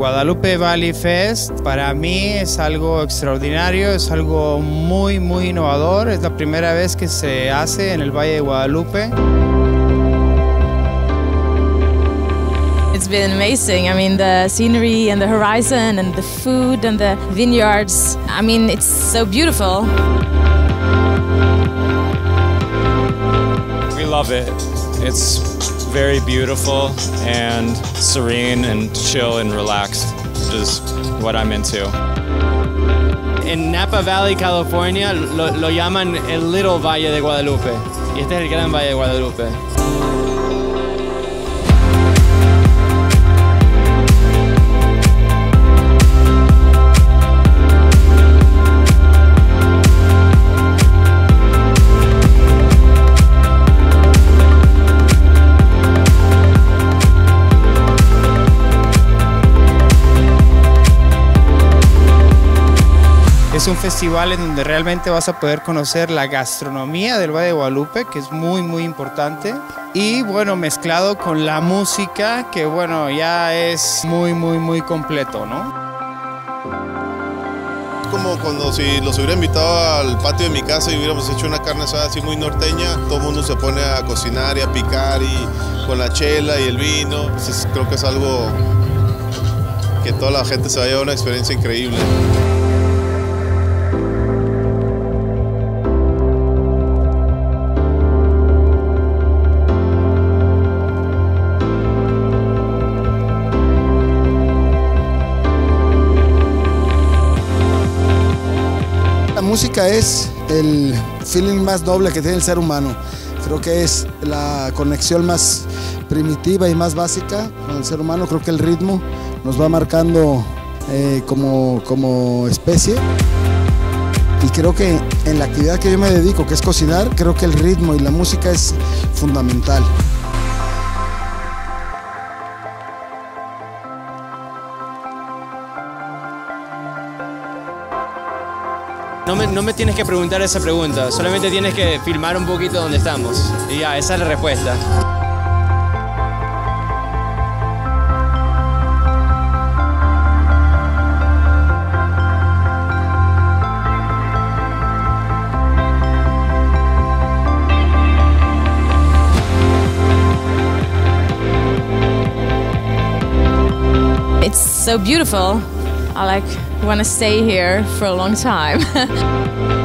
Guadalupe Valley Fest para mí es algo extraordinario, es algo muy, muy innovador. Es la primera vez que se hace en el Valle de Guadalupe. It's been amazing. I mean, the scenery and the horizon and the food and the vineyards. I mean, it's so beautiful. We love it. It's very beautiful and serene and chill and relaxed, which is what I'm into. En Napa Valley, California, lo, lo llaman el Little Valle de Guadalupe. Y este es el Gran Valle de Guadalupe. Es un festival en donde realmente vas a poder conocer la gastronomía del Valle de Guadalupe, que es muy, muy importante. Y bueno, mezclado con la música, que bueno, ya es muy, muy, muy completo, ¿no? como cuando si los hubiera invitado al patio de mi casa y hubiéramos hecho una carne asada así muy norteña, todo mundo se pone a cocinar y a picar y con la chela y el vino. Creo que es algo que toda la gente se va a una experiencia increíble. Música es el feeling más noble que tiene el ser humano. Creo que es la conexión más primitiva y más básica con el ser humano. Creo que el ritmo nos va marcando eh, como, como especie. Y creo que en la actividad que yo me dedico, que es cocinar, creo que el ritmo y la música es fundamental. No me, no me tienes que preguntar esa pregunta, solamente tienes que filmar un poquito donde estamos. Y ya, esa es la respuesta. It's so beautiful. I like want to stay here for a long time.